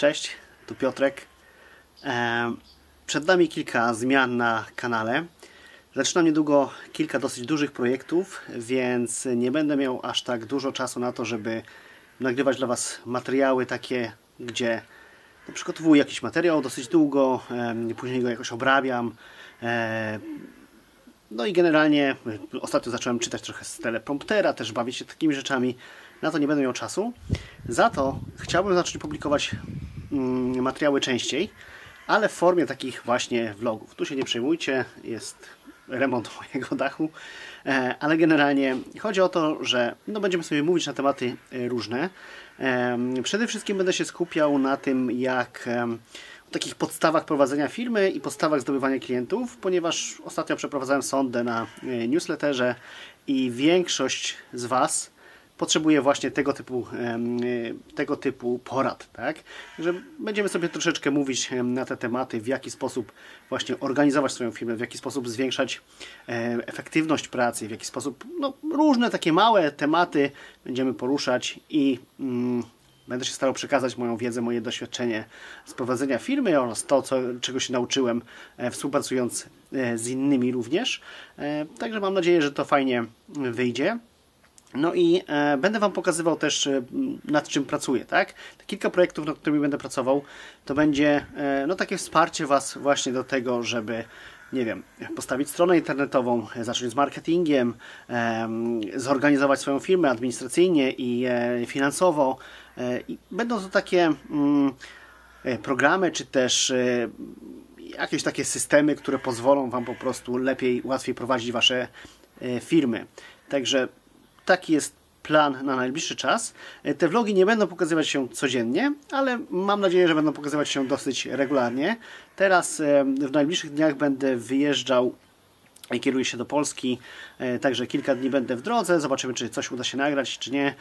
Cześć, tu Piotrek. E, przed nami kilka zmian na kanale. Zaczynam niedługo kilka dosyć dużych projektów, więc nie będę miał aż tak dużo czasu na to, żeby nagrywać dla Was materiały takie, gdzie no, przygotowuję jakiś materiał dosyć długo, później go jakoś obrabiam. E, no i generalnie ostatnio zacząłem czytać trochę z telepromptera, też bawić się takimi rzeczami. Na to nie będę miał czasu. Za to chciałbym zacząć publikować materiały częściej, ale w formie takich właśnie vlogów. Tu się nie przejmujcie, jest remont mojego dachu, e, ale generalnie chodzi o to, że no, będziemy sobie mówić na tematy e, różne. E, przede wszystkim będę się skupiał na tym, jak takich podstawach prowadzenia firmy i podstawach zdobywania klientów, ponieważ ostatnio przeprowadzałem sondę na newsletterze i większość z Was potrzebuje właśnie tego typu, tego typu porad. Tak? Że będziemy sobie troszeczkę mówić na te tematy, w jaki sposób właśnie organizować swoją firmę, w jaki sposób zwiększać efektywność pracy, w jaki sposób no, różne takie małe tematy będziemy poruszać i mm, Będę się starał przekazać moją wiedzę, moje doświadczenie z prowadzenia firmy oraz to, co, czego się nauczyłem e, współpracując e, z innymi również. E, także mam nadzieję, że to fajnie wyjdzie. No i e, będę Wam pokazywał też e, nad czym pracuję, tak? Kilka projektów, nad którymi będę pracował, to będzie e, no takie wsparcie Was właśnie do tego, żeby nie wiem, postawić stronę internetową, zacząć z marketingiem, e, zorganizować swoją firmę administracyjnie i e, finansowo. E, I będą to takie mm, programy, czy też jakieś takie systemy, które pozwolą Wam po prostu lepiej, łatwiej prowadzić Wasze firmy. Także taki jest plan na najbliższy czas. E, te vlogi nie będą pokazywać się codziennie, ale mam nadzieję, że będą pokazywać się dosyć regularnie. Teraz e, w najbliższych dniach będę wyjeżdżał i kieruję się do Polski, e, także kilka dni będę w drodze, zobaczymy czy coś uda się nagrać, czy nie.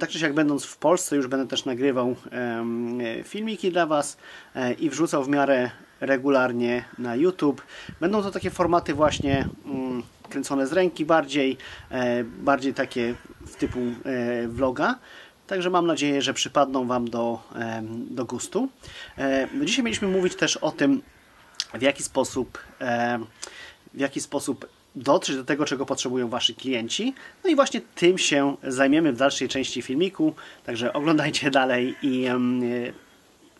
Tak czy siak będąc w Polsce już będę też nagrywał filmiki dla Was i wrzucał w miarę regularnie na YouTube. Będą to takie formaty właśnie mm, kręcone z ręki bardziej, e, bardziej takie w typu e, vloga. Także mam nadzieję, że przypadną Wam do, e, do gustu. Dzisiaj mieliśmy mówić też o tym, w jaki sposób, w jaki sposób dotrzeć do tego, czego potrzebują Wasi klienci. No i właśnie tym się zajmiemy w dalszej części filmiku. Także oglądajcie dalej i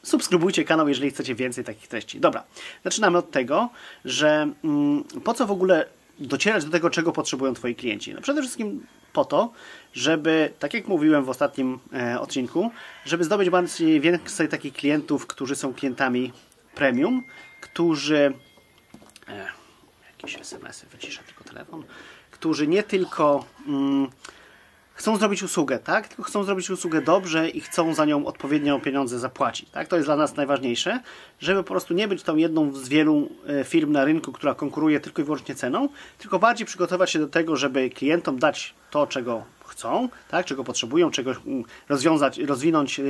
subskrybujcie kanał, jeżeli chcecie więcej takich treści. Dobra, zaczynamy od tego, że mm, po co w ogóle docierać do tego, czego potrzebują Twoi klienci. No przede wszystkim po to, żeby, tak jak mówiłem w ostatnim e, odcinku, żeby zdobyć bardziej więcej takich klientów, którzy są klientami premium, którzy e, jakieś SMS-y, wyciszę tylko telefon, którzy nie tylko mm, chcą zrobić usługę, tak? Tylko chcą zrobić usługę dobrze i chcą za nią odpowiednio pieniądze zapłacić, tak? To jest dla nas najważniejsze, żeby po prostu nie być tą jedną z wielu e, firm na rynku, która konkuruje tylko i wyłącznie ceną, tylko bardziej przygotować się do tego, żeby klientom dać to, czego chcą, tak? Czego potrzebują, czego mm, rozwiązać, rozwinąć,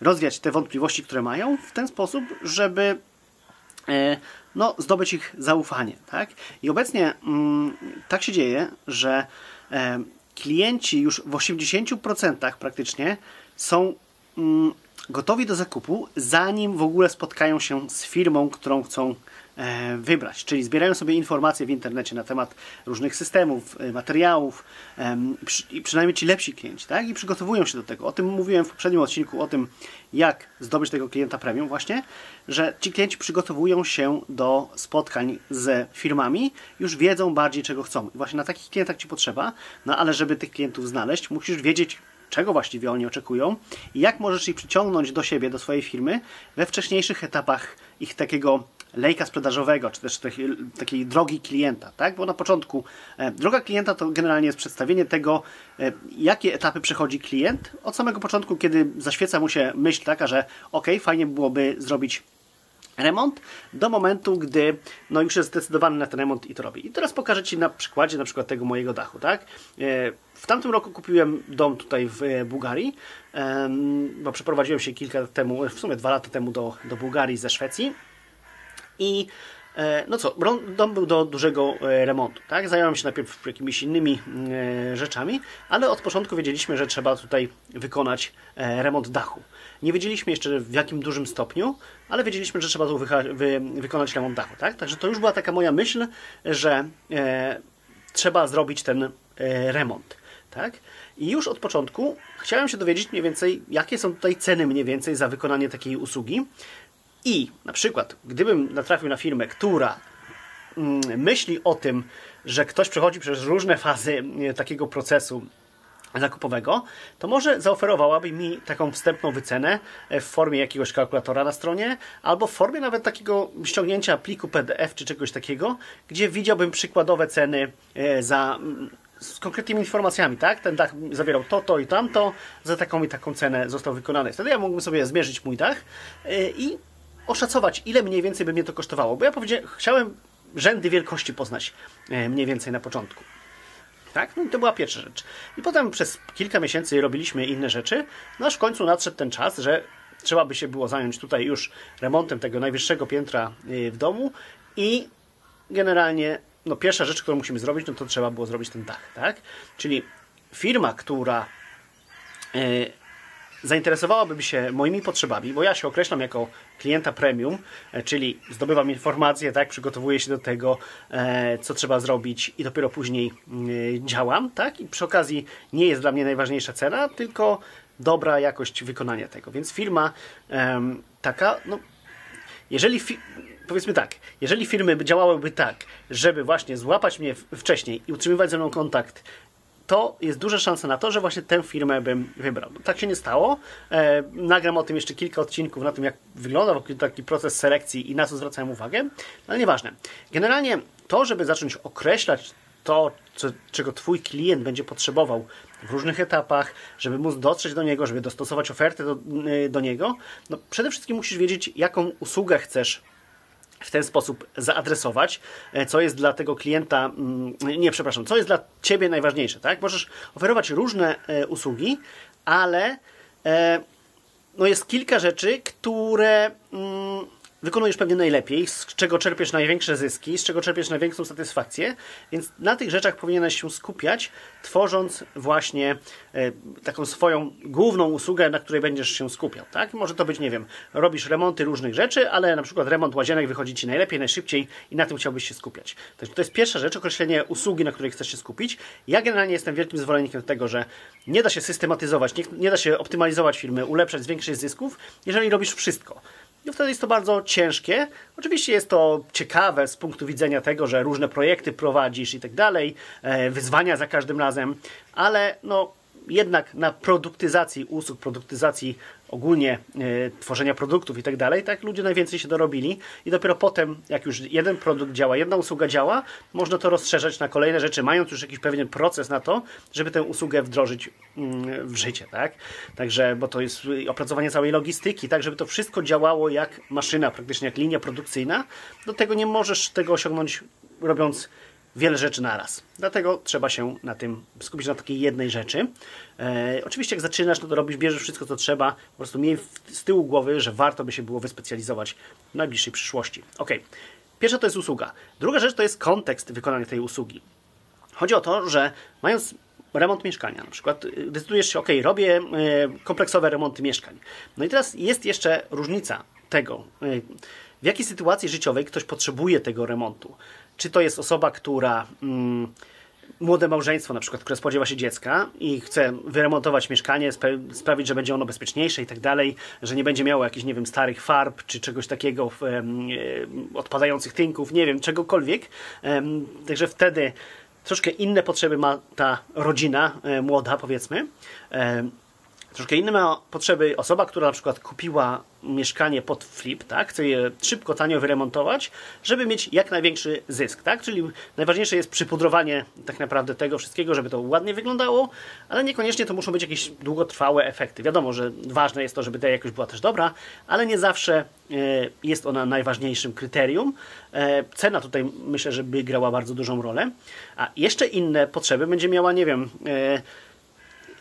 rozwiać te wątpliwości, które mają w ten sposób, żeby e, no, zdobyć ich zaufanie, tak? I obecnie mm, tak się dzieje, że e, klienci już w 80% praktycznie są mm, gotowi do zakupu, zanim w ogóle spotkają się z firmą, którą chcą wybrać. Czyli zbierają sobie informacje w internecie na temat różnych systemów, e, materiałów i przynajmniej ci lepsi klienci, tak? I przygotowują się do tego. O tym mówiłem w poprzednim odcinku, o tym jak zdobyć tego klienta premium właśnie, że ci klienci przygotowują się do spotkań z firmami, już wiedzą bardziej czego chcą. I właśnie na takich klientach Ci potrzeba, no ale żeby tych klientów znaleźć, musisz wiedzieć czego właściwie oni oczekują i jak możesz ich przyciągnąć do siebie, do swojej firmy we wcześniejszych etapach ich takiego lejka sprzedażowego, czy też takiej, drogi klienta, tak? Bo na początku e, droga klienta to generalnie jest przedstawienie tego, e, jakie etapy przechodzi klient od samego początku, kiedy zaświeca mu się myśl taka, że ok, fajnie byłoby zrobić remont do momentu, gdy no już jest zdecydowany na ten remont i to robi. I teraz pokażę Ci na przykładzie na przykład tego mojego dachu, tak? E, w tamtym roku kupiłem dom tutaj w Bułgarii, bo przeprowadziłem się kilka lat temu, w sumie dwa lata temu do, do Bułgarii ze Szwecji i E, no co, dom był do dużego e, remontu, tak? Zająłem się najpierw jakimiś innymi e, rzeczami, ale od początku wiedzieliśmy, że trzeba tutaj wykonać remont dachu. Nie wiedzieliśmy jeszcze w jakim dużym stopniu, ale wiedzieliśmy, że trzeba tu wy wykonać remont dachu, tak? Także to już była taka moja myśl, że trzeba zrobić ten remont, tak? I już od początku chciałem się dowiedzieć mniej więcej, jakie są tutaj ceny mniej więcej za wykonanie takiej usługi. I na przykład, gdybym natrafił na firmę, która mm, myśli o tym, że ktoś przechodzi przez różne fazy e, takiego procesu zakupowego, to może zaoferowałaby mi taką wstępną wycenę e, w formie jakiegoś kalkulatora na stronie, albo w formie nawet takiego ściągnięcia pliku PDF czy czegoś takiego, gdzie widziałbym przykładowe ceny e, za mm, z konkretnymi informacjami, tak? Ten dach zawierał to, to i tamto, za taką i taką cenę został wykonany. Wtedy ja mógłbym sobie zmierzyć mój dach i oszacować, ile mniej więcej by mnie to kosztowało. Bo ja chciałem rzędy wielkości poznać e, mniej więcej na początku. Tak? No i to była pierwsza rzecz. I potem przez kilka miesięcy robiliśmy inne rzeczy, no aż w końcu nadszedł ten czas, że trzeba by się było zająć tutaj już remontem tego najwyższego piętra e, w domu i generalnie no pierwsza rzecz, którą musimy zrobić, no to trzeba było zrobić ten dach, tak? Czyli firma, która e, zainteresowałaby się moimi potrzebami, bo ja się określam jako klienta premium, e, czyli zdobywam informacje, tak, przygotowuję się do tego, e, co trzeba zrobić i dopiero później e, działam, tak, i przy okazji nie jest dla mnie najważniejsza cena, tylko dobra jakość wykonania tego. Więc firma taka, no, jeżeli powiedzmy tak, jeżeli firmy działałyby tak, żeby właśnie złapać mnie wcześniej i utrzymywać ze mną kontakt to jest duża szansa na to, że właśnie tę firmę bym wybrał. Tak się nie stało. E, nagram o tym jeszcze kilka odcinków na tym, jak wygląda taki proces selekcji i na co zwracałem uwagę, ale nieważne. Generalnie to, żeby zacząć określać to, co, czego Twój klient będzie potrzebował w różnych etapach, żeby móc dotrzeć do niego, żeby dostosować ofertę do, y, do niego, no przede wszystkim musisz wiedzieć, jaką usługę chcesz w ten sposób zaadresować, e, co jest dla tego klienta, mm, nie, przepraszam, co jest dla Ciebie najważniejsze, tak? Możesz oferować różne e, usługi, ale e, no jest kilka rzeczy, które mm, wykonujesz pewnie najlepiej, z czego czerpiesz największe zyski, z czego czerpiesz największą satysfakcję, więc na tych rzeczach powinieneś się skupiać, tworząc właśnie e, taką swoją główną usługę, na której będziesz się skupiał. Tak? Może to być, nie wiem, robisz remonty różnych rzeczy, ale na przykład remont łazienek wychodzi Ci najlepiej, najszybciej i na tym chciałbyś się skupiać. To jest pierwsza rzecz, określenie usługi, na której chcesz się skupić. Ja generalnie jestem wielkim zwolennikiem tego, że nie da się systematyzować, nie, nie da się optymalizować firmy, ulepszać, zwiększyć zysków, jeżeli robisz wszystko no wtedy jest to bardzo ciężkie. Oczywiście jest to ciekawe z punktu widzenia tego, że różne projekty prowadzisz i tak dalej, e, wyzwania za każdym razem, ale no jednak na produktyzacji usług, produktyzacji ogólnie e, tworzenia produktów i tak dalej, tak ludzie najwięcej się dorobili i dopiero potem, jak już jeden produkt działa, jedna usługa działa, można to rozszerzać na kolejne rzeczy, mając już jakiś pewien proces na to, żeby tę usługę wdrożyć mm, w życie, tak? Także, bo to jest opracowanie całej logistyki, tak, żeby to wszystko działało jak maszyna, praktycznie jak linia produkcyjna, do tego nie możesz tego osiągnąć robiąc wiele rzeczy naraz. Dlatego trzeba się na tym skupić na takiej jednej rzeczy. E, oczywiście jak zaczynasz, no to robisz, bierzesz wszystko co trzeba, po prostu miej z tyłu głowy, że warto by się było wyspecjalizować w najbliższej przyszłości. Ok. Pierwsza to jest usługa. Druga rzecz to jest kontekst wykonania tej usługi. Chodzi o to, że mając remont mieszkania, na przykład y, decydujesz się, ok, robię y, kompleksowe remonty mieszkań. No i teraz jest jeszcze różnica tego, y, w jakiej sytuacji życiowej ktoś potrzebuje tego remontu. Czy to jest osoba, która mm, młode małżeństwo na przykład, które spodziewa się dziecka i chce wyremontować mieszkanie, sprawić, że będzie ono bezpieczniejsze i tak dalej, że nie będzie miało jakichś, nie wiem, starych farb czy czegoś takiego, e, odpadających tynków, nie wiem, czegokolwiek. E, także wtedy troszkę inne potrzeby ma ta rodzina e, młoda, powiedzmy. E, Troszkę inne ma potrzeby osoba, która na przykład kupiła mieszkanie pod flip, tak? chce je szybko, tanio wyremontować, żeby mieć jak największy zysk. Tak? Czyli najważniejsze jest przypudrowanie tak naprawdę tego wszystkiego, żeby to ładnie wyglądało, ale niekoniecznie to muszą być jakieś długotrwałe efekty. Wiadomo, że ważne jest to, żeby ta jakość była też dobra, ale nie zawsze e, jest ona najważniejszym kryterium. E, cena tutaj myślę, że by grała bardzo dużą rolę. A jeszcze inne potrzeby będzie miała, nie wiem, e,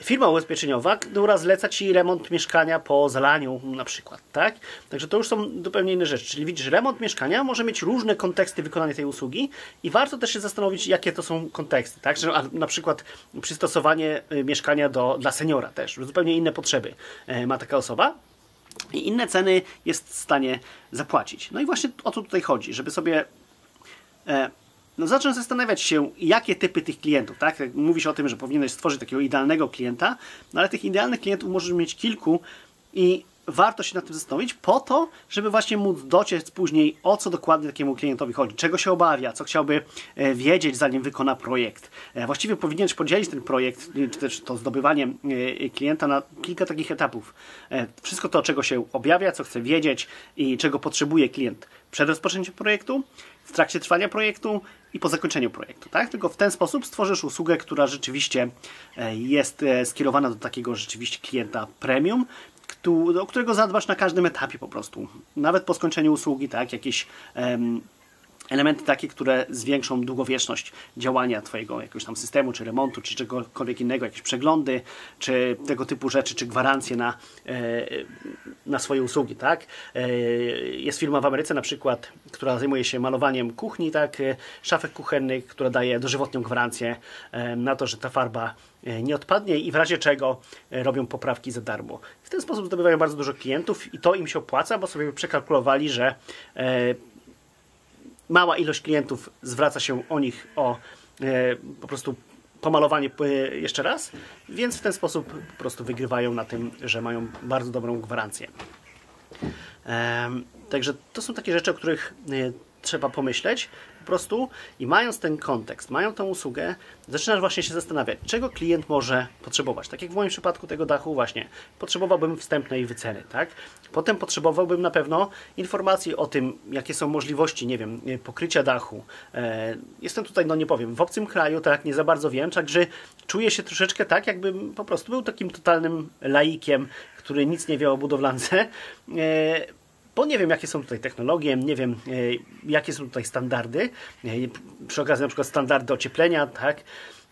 firma ubezpieczeniowa, która zleca Ci remont mieszkania po zalaniu na przykład, tak? Także to już są zupełnie inne rzeczy. Czyli widzisz, remont mieszkania może mieć różne konteksty wykonania tej usługi i warto też się zastanowić, jakie to są konteksty, tak? Że na przykład przystosowanie y, mieszkania do, dla seniora też, zupełnie inne potrzeby e, ma taka osoba i inne ceny jest w stanie zapłacić. No i właśnie o to tutaj chodzi, żeby sobie e, no zacząć zastanawiać się, jakie typy tych klientów, tak? Mówisz o tym, że powinieneś stworzyć takiego idealnego klienta, no ale tych idealnych klientów możesz mieć kilku i warto się nad tym zastanowić po to, żeby właśnie móc dociec później, o co dokładnie takiemu klientowi chodzi, czego się obawia, co chciałby e, wiedzieć, zanim wykona projekt. E, właściwie powinieneś podzielić ten projekt, czy też to zdobywanie e, klienta na kilka takich etapów. Wszystko to, czego się objawia, co chce wiedzieć i czego potrzebuje klient przed rozpoczęciem projektu, w trakcie trwania projektu i po zakończeniu projektu. Tak? Tylko w ten sposób stworzysz usługę, która rzeczywiście jest skierowana do takiego rzeczywiście klienta premium, o którego zadbasz na każdym etapie po prostu. Nawet po skończeniu usługi, tak, jakieś um, elementy takie, które zwiększą długowieczność działania Twojego jakiegoś tam systemu, czy remontu, czy czegokolwiek innego, jakieś przeglądy, czy tego typu rzeczy, czy gwarancje na, e, na swoje usługi, tak? E, jest firma w Ameryce na przykład, która zajmuje się malowaniem kuchni, tak? E, szafek kuchennych, która daje dożywotnią gwarancję na to, że ta farba nie odpadnie i w razie czego robią poprawki za darmo. W ten sposób zdobywają bardzo dużo klientów i to im się opłaca, bo sobie przekalkulowali, że mała ilość klientów zwraca się o nich o e, po prostu pomalowanie e, jeszcze raz, więc w ten sposób po prostu wygrywają na tym, że mają bardzo dobrą gwarancję. Także to są takie rzeczy, o których e, trzeba pomyśleć prostu i mając ten kontekst, mają tą usługę, zaczynasz właśnie się zastanawiać, czego klient może potrzebować. Tak jak w moim przypadku tego dachu właśnie, potrzebowałbym wstępnej wyceny, tak? Potem potrzebowałbym na pewno informacji o tym, jakie są możliwości, nie wiem, pokrycia dachu. E, jestem tutaj, no nie powiem, w obcym kraju, tak, nie za bardzo wiem, także czuję się troszeczkę tak, jakbym po prostu był takim totalnym laikiem, który nic nie wie o budowlance. E, bo nie wiem, jakie są tutaj technologie, nie wiem, e, jakie są tutaj standardy. E, przy okazji na przykład standardy ocieplenia, tak?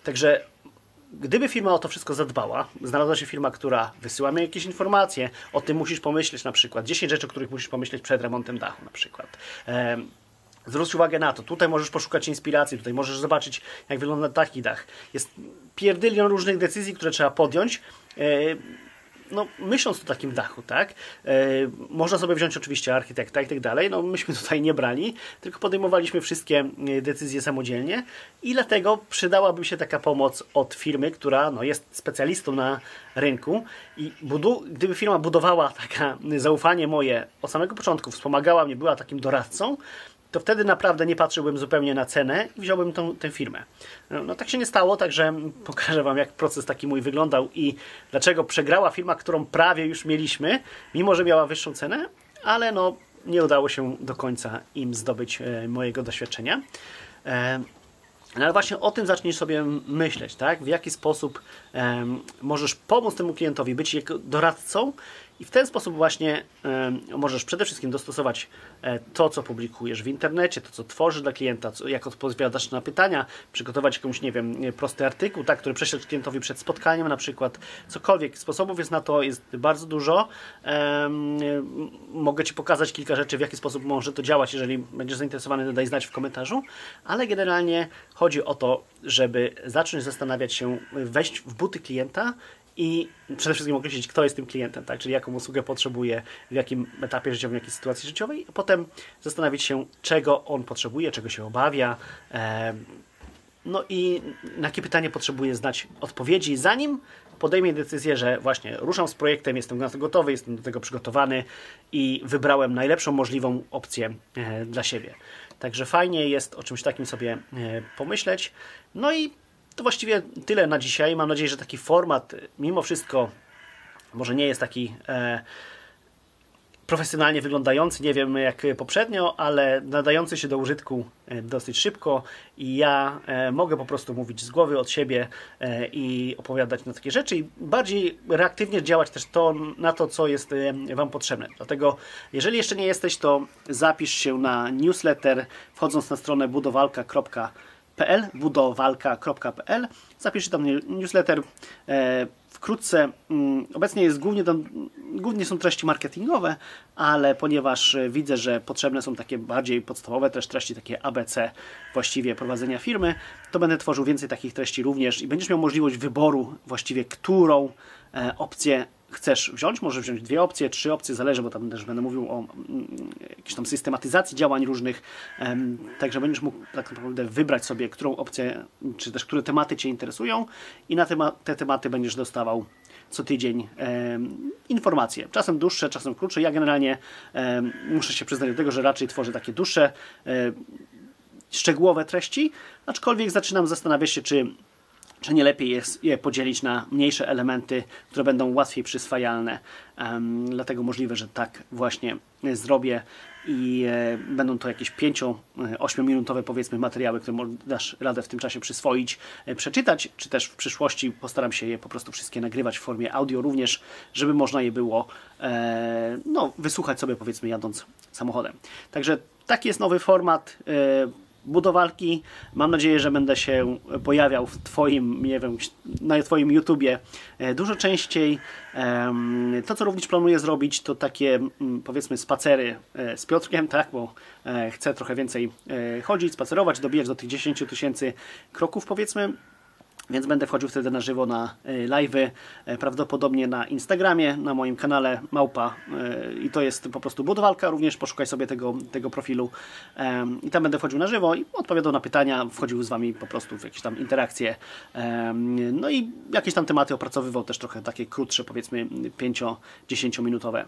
Także gdyby firma o to wszystko zadbała, znalazła się firma, która wysyła mi jakieś informacje, o tym musisz pomyśleć na przykład, 10 rzeczy, o których musisz pomyśleć przed remontem dachu na przykład. Zwróć uwagę na to. Tutaj możesz poszukać inspiracji, tutaj możesz zobaczyć, jak wygląda taki dach. Jest pierdylion różnych decyzji, które trzeba podjąć. No, myśląc o takim dachu, tak, e, można sobie wziąć oczywiście architekta i tak dalej, no myśmy tutaj nie brali, tylko podejmowaliśmy wszystkie e, decyzje samodzielnie i dlatego przydałaby się taka pomoc od firmy, która no, jest specjalistą na rynku i gdyby firma budowała taka zaufanie moje od samego początku, wspomagała mnie, była takim doradcą, to wtedy naprawdę nie patrzyłbym zupełnie na cenę i wziąłbym tą, tę firmę. No, no, tak się nie stało, także pokażę Wam, jak proces taki mój wyglądał i dlaczego przegrała firma, którą prawie już mieliśmy, mimo że miała wyższą cenę, ale no, nie udało się do końca im zdobyć e, mojego doświadczenia. E, no ale właśnie o tym zacznij sobie myśleć, tak? W jaki sposób możesz pomóc temu klientowi, być jego doradcą i w ten sposób właśnie możesz przede wszystkim dostosować e, to, co publikujesz w internecie, to, co tworzysz dla klienta, jak odpowiadasz na pytania, przygotować jakąś, nie wiem, prosty artykuł, tak, który prześlesz klientowi przed spotkaniem na przykład. Cokolwiek. Sposobów jest na to jest bardzo dużo. Mogę Ci pokazać kilka rzeczy, w jaki sposób może to działać. Jeżeli będziesz zainteresowany, daj znać w komentarzu. Ale generalnie chodzi o to, żeby zacząć zastanawiać się, wejść w buty klienta i przede wszystkim określić, kto jest tym klientem, tak? czyli jaką usługę potrzebuje, w jakim etapie życiowym, w jakiej sytuacji życiowej, a potem zastanowić się, czego on potrzebuje, czego się obawia, no i na jakie pytanie potrzebuje znać odpowiedzi, zanim podejmie decyzję, że właśnie ruszam z projektem, jestem na to gotowy, jestem do tego przygotowany i wybrałem najlepszą możliwą opcję e, dla siebie. Także fajnie jest o czymś takim sobie e, pomyśleć. No i to właściwie tyle na dzisiaj. Mam nadzieję, że taki format mimo wszystko może nie jest taki e, profesjonalnie wyglądający, nie wiem jak poprzednio, ale nadający się do użytku e, dosyć szybko i ja e, mogę po prostu mówić z głowy od siebie e, i opowiadać na takie rzeczy i bardziej reaktywnie działać też to, na to, co jest Wam potrzebne. Dlatego, jeżeli jeszcze nie jesteś, to zapisz się na newsletter wchodząc na stronę budowalka.com budowalka.pl, budowalka.pl. Zapiszcie tam newsletter. E, wkrótce, mm, obecnie jest głównie, tam, głównie są treści marketingowe, ale ponieważ widzę, że potrzebne są takie bardziej podstawowe też treści, takie ABC właściwie prowadzenia firmy, to będę tworzył więcej takich treści również i będziesz miał możliwość wyboru właściwie, którą e, opcję chcesz wziąć, możesz wziąć dwie opcje, trzy opcje, zależy, bo tam też będę mówił o mm, jakiejś tam systematyzacji działań różnych, także będziesz mógł tak naprawdę wybrać sobie, którą opcję, czy też które tematy Cię interesują i na te tematy będziesz dostawał co tydzień informacje. Czasem dłuższe, czasem krótsze. Ja generalnie muszę się przyznać do tego, że raczej tworzę takie dłuższe, szczegółowe treści, aczkolwiek zaczynam zastanawiać się, czy czy nie lepiej jest je podzielić na mniejsze elementy, które będą łatwiej przyswajalne. Um, dlatego możliwe, że tak właśnie zrobię i e, będą to jakieś 5-8 minutowe powiedzmy materiały, które dasz radę w tym czasie przyswoić, e, przeczytać, czy też w przyszłości postaram się je po prostu wszystkie nagrywać w formie audio również, żeby można je było e, no, wysłuchać sobie powiedzmy jadąc samochodem. Także taki jest nowy format. Budowalki. Mam nadzieję, że będę się pojawiał w Twoim, nie wiem, na Twoim YouTubie e, dużo częściej. To, co również planuję zrobić, to takie mm, powiedzmy spacery e, z Piotrkiem, tak, bo e, chcę trochę więcej chodzić, spacerować, dobijać do tych 10 tysięcy kroków powiedzmy więc będę wchodził wtedy na żywo na e, live'y, e, prawdopodobnie na Instagramie, na moim kanale Małpa e, i to jest po prostu budowalka, również poszukaj sobie tego, tego profilu i tam będę wchodził na żywo i odpowiadał na pytania, wchodził z Wami po prostu w jakieś tam interakcje no i jakieś tam tematy opracowywał też trochę takie krótsze, powiedzmy 5-10 minutowe.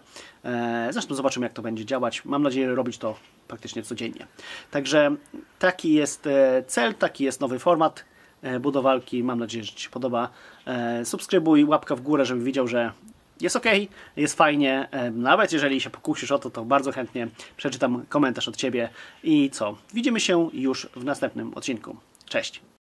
Zresztą zobaczymy jak to będzie działać. Mam nadzieję robić to praktycznie codziennie. Także taki jest cel, taki jest nowy format. E, budowalki. Mam nadzieję, że Ci się podoba. E, subskrybuj, łapka w górę, żebym widział, że jest ok, jest fajnie. E, nawet jeżeli się pokusisz o to, to bardzo chętnie przeczytam komentarz od Ciebie. I co? Widzimy się już w następnym odcinku. Cześć!